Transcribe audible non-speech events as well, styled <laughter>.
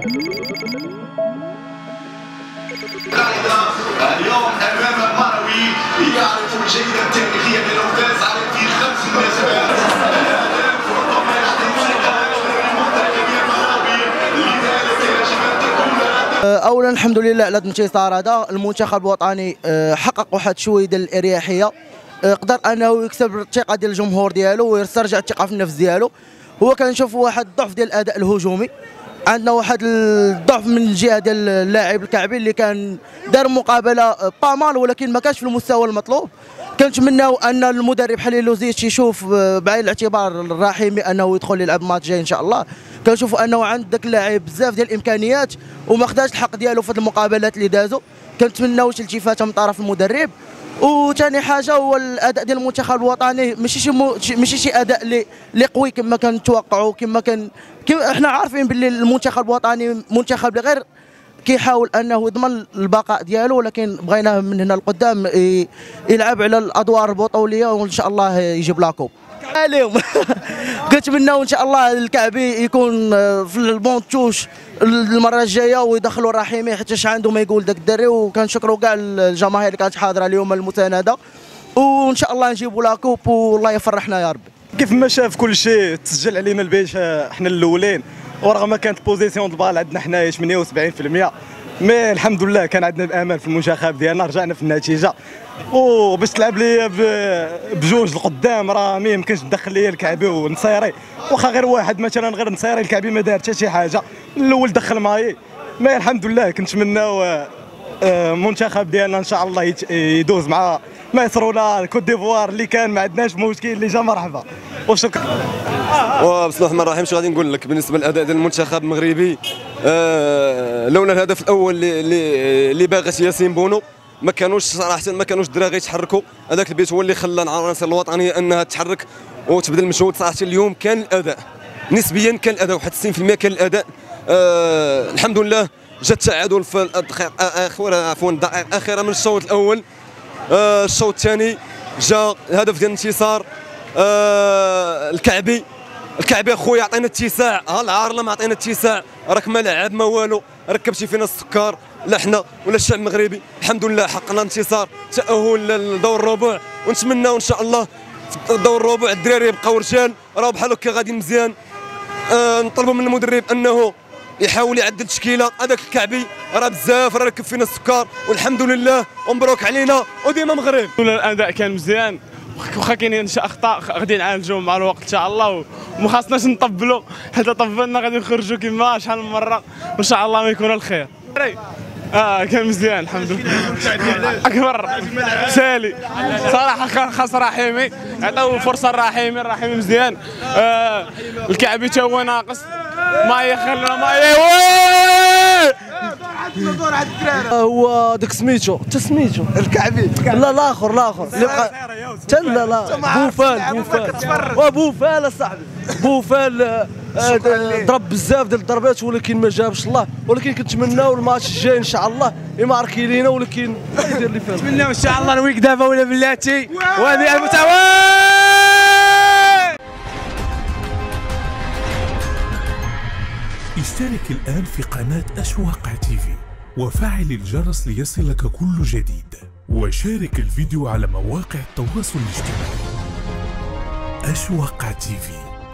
ربما اولا الحمد لله على الانتصار هذا المنتخب الوطني آه، حقق واحد شوية ديال الإريحية. آه، قدر أنه يكسب الثقة ديال الجمهور ديالو ويسترجع الثقة في النفس ديالو. هو كنشوف واحد الضعف ديال الأداء الهجومي. عندنا واحد الضعف من الجهه ديال اللاعب الكعبي اللي كان دار مقابلة با مال ولكن ما كانش في المستوى المطلوب. كنتمناو أن المدرب حليل لوزيتش يشوف بعين الاعتبار الرحيمي أنه يدخل يلعب ماتش جاي إن شاء الله. كنشوفوا أنه عند ذاك اللاعب بزاف ديال الإمكانيات وما خداش الحق ديالو في المقابلات اللي دازو. كنتمناو شي التفاته من طرف المدرب. وثاني حاجة هو الأداء ديال المنتخب الوطني. ماشي شي ماشي شي أداء اللي قوي كما كنتوقعوا كما كان إحنا عارفين باللي المنتخب الوطني منتخب غير كيحاول أنه يضمن البقاء ديالو ولكن بغيناه من هنا لقدام يلعب على الأدوار البطولية وإن شاء الله يجيب لاكوب عليهم كنتمناو <laughs> إن شاء الله الكعبي يكون في البون توش المرة الجاية ويدخلوا الرحيمي حتى اش عنده ما يقول داك الدري وكنشكروا كاع الجماهير اللي كانت حاضرة اليوم المسانده وإن شاء الله نجيبوا la coupe والله يفرحنا يا ربي. كيف ما شاف كل شيء تسجل علينا البيت إحنا الأولين. ورغم كانت possession ال balle عندنا حنايا 78% mais الحمد لله كان عندنا الامل في المنتخب ديالنا رجعنا في النتيجة. وباش تلعب لي بجوج القدام راه ما يمكنش تدخل لي الكعبي ونصيري. واخا غير واحد مثلا غير نصيري الكعبي ما دار حتى شي حاجة. الأول دخل ماي مي الحمد لله كنتمناو المنتخب آه، ديالنا إن شاء الله يدوز مع مصر ولا كوت ديفوار اللي كان ما عندناش مشكل اللي جا مرحبا. وشكرا. وبسم الله الرحمن الرحيم شنو غادي نقول لك بالنسبة للأداء ديال المنتخب المغربي؟ آه لولا الهدف الأول اللي اللي باغت ياسين بونو ما كانوش صراحة ما كانوش الدراري يتحركوا. هذاك البيت هو اللي خلى العناصر الوطنية أنها تتحرك. وتبذل مجهود صراحة اليوم كان الأداء. نسبيا كان الأداء واحد 60% كان الأداء. آه الحمد لله جا التعادل في الدقائق عفوا الدقائق الأخيرة من الشوط الأول. آه الشوط الثاني جا الهدف ديال الانتصار آه الكعبي. الكعبي أخويا عطينا اتساع. ها العارلة ما عطينا اتساع. راك ما لعب ما والو. ركبتي فينا السكر لا حنا ولا الشعب المغربي. الحمد لله حققنا انتصار. تأهل لدور الربع ونتمناو إن شاء الله دور الربع الدراري يبقاو رجال. راه بحال هكا غادي مزيان. آه نطلبوا من المدرب أنه يحاول يعدل التشكيله هذاك الكعبي راه بزاف راه ركب فينا السكر. والحمد لله ومبروك علينا. وديما مغرب. الأداء كان مزيان. واخا كاينين شي أخطاء غادي نعالجوهم مع الوقت إن شاء الله. وما خاصناش نطبلوا حيت طبلنا غادي نخرجوا كما شحال من مرة. وإن شاء الله ما يكون الخير. آه كان مزيان الحمد لله. أكبر. سالي. صراحة خاص رحيمي. عطاو فرصة لرحيمي الرحيمي مزيان. آه الكعبي تا هو ناقص. ما يخلنا ما هو داك سميتو. انت سميتو. الكعبي. لا الآخر الآخر لا لا بوفال بوفال. وبوفال اصاحبي بوفال آه، ضرب بزاف ديال الضربات ولكن ما جابش الله. ولكن كنتمناو الماتش الجاي إن شاء الله يماركي لينا ولكن يدير اللي فيه نتمناو إن شاء الله نويك دابا ولا بلاتي. وهذه المتعاون اشترك الآن في قناة أشواق TV وفعل الجرس ليصلك كل جديد. وشارك الفيديو على مواقع التواصل الاجتماعي. أشواق TV